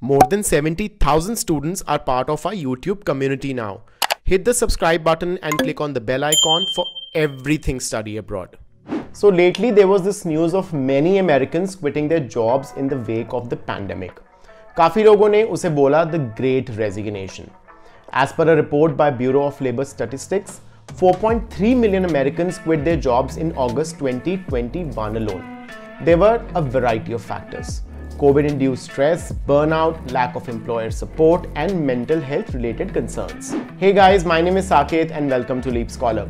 More than 70,000 students are part of our YouTube community now. Hit the subscribe button and click on the bell icon for everything study abroad. So lately there was this news of many Americans quitting their jobs in the wake of the pandemic. काफी लोगों ने उसे बोला the great resignation. As per a report by Bureau of Labor Statistics, 4.3 million Americans quit their jobs in August 2021 alone. There were a variety of factors. COVID induced stress, burnout, lack of employer support, and mental health related concerns. Hey guys, my name is Saket and welcome to Leap Scholar.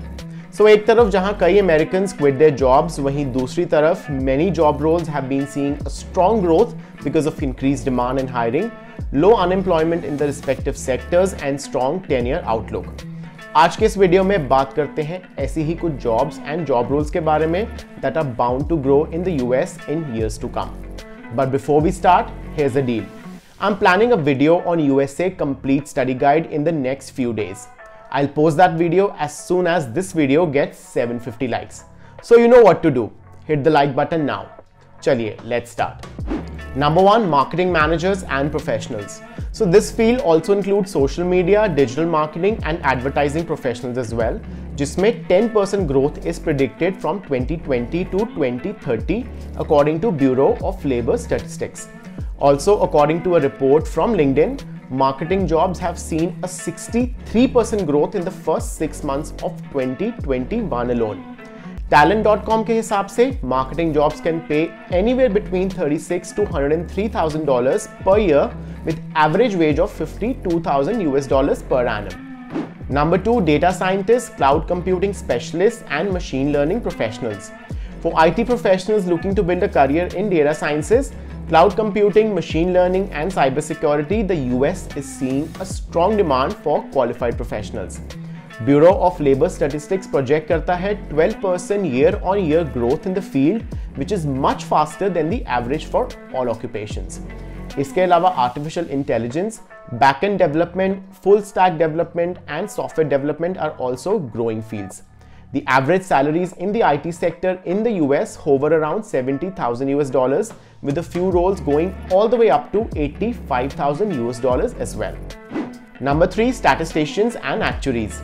So एक तरफ़ जहाँ कई Americans quit their jobs, वहीं दूसरी तरफ़ many job roles have been seeing a strong growth because of increased demand and hiring, low unemployment in the respective sectors and strong tenure outlook. आज के इस वीडियो में बात करते हैं ऐसी ही कुछ जॉब्स एंड जॉब रोल्स के बारे में that are bound to grow in the US in years to come. But before we start, here's the deal. I'm planning a video on USA Complete Study Guide in the next few days. I'll post that video as soon as this video gets 750 likes. So you know what to do. Hit the like button now. Chaliye, let's start. Number one, marketing managers and professionals. So this field also includes social media, digital marketing and advertising professionals as well, जिसमें 10% growth is predicted from 2020 to 2030 according to Bureau of Labor Statistics. Also, according to a report from LinkedIn, marketing jobs have seen a 63% growth in the first 6 months of 2021 alone. Talent.com के हिसाब से marketing jobs can pay anywhere between 36 to 103,000 dollars per year with average wage of 52,000 US dollars per annum. Number two, data scientists, cloud computing specialists, and machine learning professionals. For IT professionals looking to build a career in data sciences, cloud computing, machine learning, and cybersecurity, the US is seeing a strong demand for qualified professionals. Bureau of Labor Statistics project karta hai 12% year on year growth in the field, which is much faster than the average for all occupations. इसके अलावा artificial intelligence backend development, full stack development, and software development are also growing fields. The average salaries in the IT sector in the US hover around 70,000 US dollars, with a few roles going all the way up to 85,000 US dollars as well. Number three, statisticians and actuaries.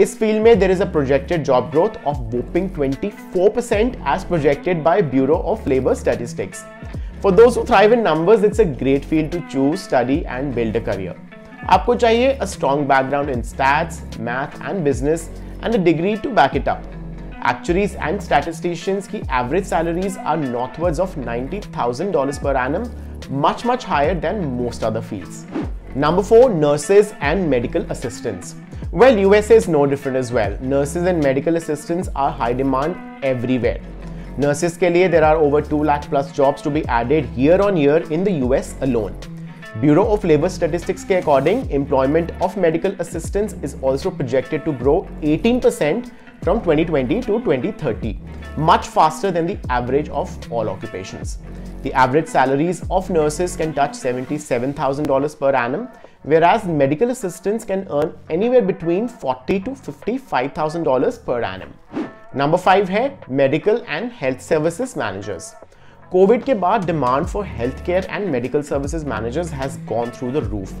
इस field में there is a projected job growth of whopping 24% as projected by Bureau of Labor Statistics. For those who thrive in numbers, it's a great field to choose, study and build a career. आपको चाहिए a strong background in stats, math and business and a degree to back it up. Actuaries and statisticians की average salaries are northwards of $90,000 per annum, much much higher than most other fields. Number 4 nurses and medical assistants. Well, USA is no different as well. Nurses and medical assistants are high demand everywhere. Nurses ke liye, there are over 2 lakh plus jobs to be added year on year in the US alone. Bureau of Labor Statistics ke according, employment of medical assistants is also projected to grow 18% from 2020 to 2030, much faster than the average of all occupations. The average salaries of nurses can touch $77,000 per annum, whereas medical assistants can earn anywhere between $40 to $55,000 per annum. Number five है medical and health services managers Covid के बाद demand for health care and medical services managers has gone through the roof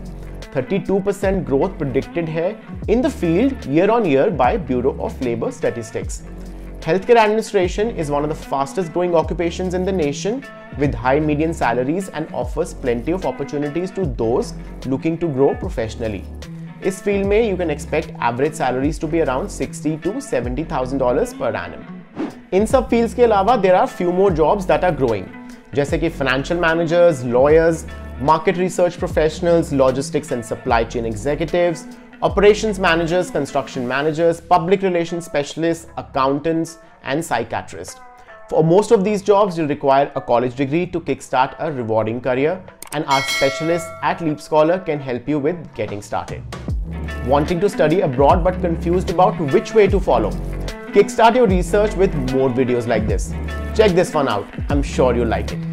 32% growth predicted है in the field year on year by Bureau of Labor Statistics. Healthcare administration is one of the fastest growing occupations in the nation with high median salaries and offers plenty of opportunities to those looking to grow professionally. इस field में you can expect average salaries to be around sixty to seventy thousand dollar per annum in सब fields के अलावा there are few more jobs that are growing जैसे कि financial managers lawyers market research professionals, logistics and supply chain executives, operations managers, construction managers, public relations specialists, accountants, and psychiatrists. For most of these jobs, you'll require a college degree to kickstart a rewarding career, and our specialists at Leap Scholar can help you with getting started. Wanting to study abroad but confused about which way to follow? Kickstart your research with more videos like this. Check this one out. I'm sure you'll like it.